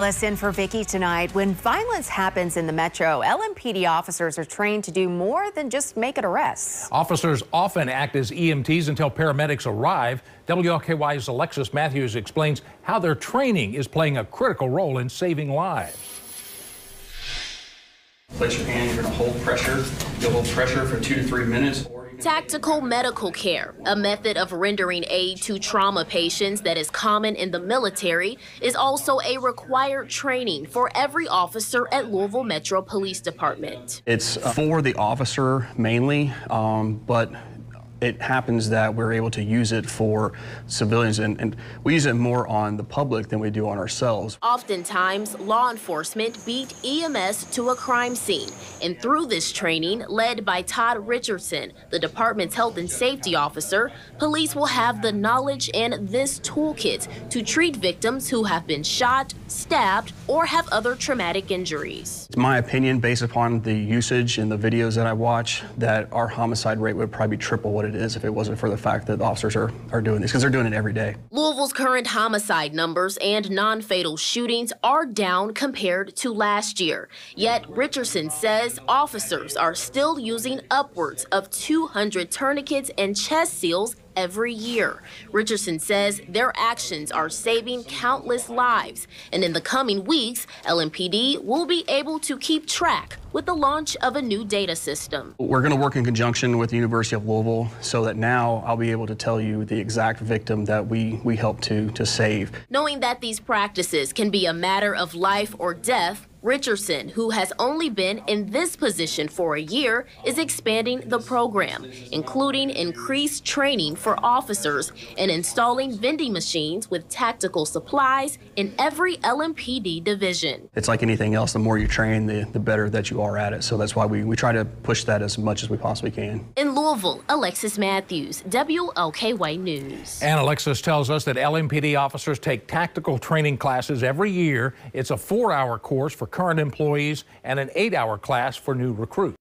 Listen for Vicky tonight. When violence happens in the metro, LMPD officers are trained to do more than just make an arrest. Officers often act as EMTs until paramedics arrive. WLKY's Alexis Matthews explains how their training is playing a critical role in saving lives. Place your hand, you're going to hold pressure. You'll hold pressure for two to three minutes. Tactical medical care, a method of rendering aid to trauma patients that is common in the military, is also a required training for every officer at Louisville Metro Police Department. It's for the officer mainly, um, but it happens that we're able to use it for civilians, and, and, we use it more on the public than we do on ourselves. Oftentimes, law enforcement beat EMS to a crime scene, and through this training, led by Todd Richardson, the department's health and safety officer, police will have the knowledge and this toolkit to treat victims who have been shot, stabbed, or have other traumatic injuries. It's my opinion, based upon the usage and the videos that I watch, that our homicide rate would probably be triple what it it is if it wasn't for the fact that officers are, are doing this, because they're doing it every day. Louisville's current homicide numbers and non fatal shootings are down compared to last year. Yet, Richardson says officers are still using upwards of 200 tourniquets and chest seals every year. Richardson says their actions are saving countless lives. And in the coming weeks, LMPD will be able to keep track with the launch of a new data system. We're going to work in conjunction with the University of Louisville so that now I'll be able to tell you the exact victim that we, we help to, to save. Knowing that these practices can be a matter of life or death, Richardson, who has only been in this position for a year, is expanding the program, including increased training for officers and installing vending machines with tactical supplies in every LMPD division. It's like anything else, the more you train, the, the better that you are at it. So that's why we, we try to push that as much as we possibly can. Louisville, Alexis Matthews, WLKY News. And Alexis tells us that LMPD officers take tactical training classes every year. It's a four hour course for current employees and an eight hour class for new recruits.